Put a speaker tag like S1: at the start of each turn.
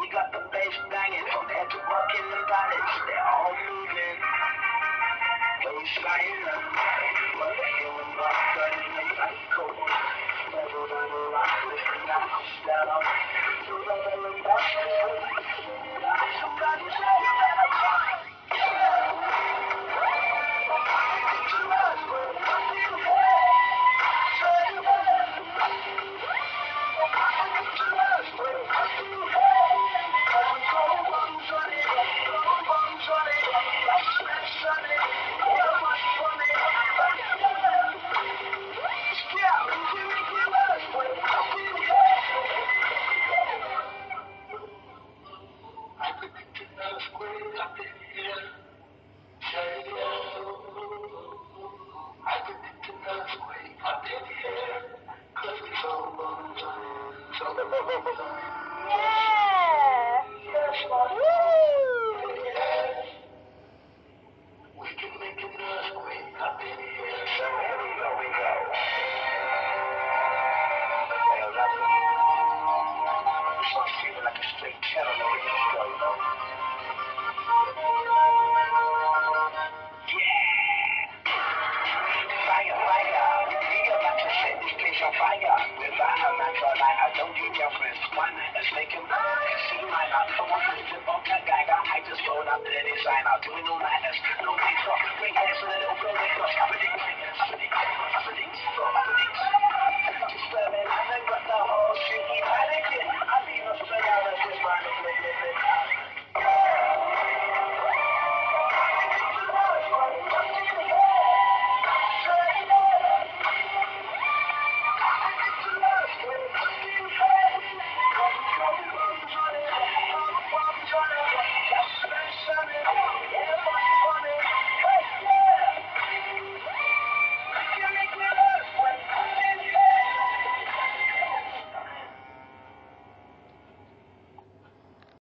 S1: we got the bass banging from head to bucket and ballets. They're all moving. Baseline and but they're doing rock cutting and psycho. Everybody rock, listen now. Stand up.
S2: Yeah.
S1: Phone up to the design. I'll do it no madness. No makeup. Bring hands to the little girl. Make us.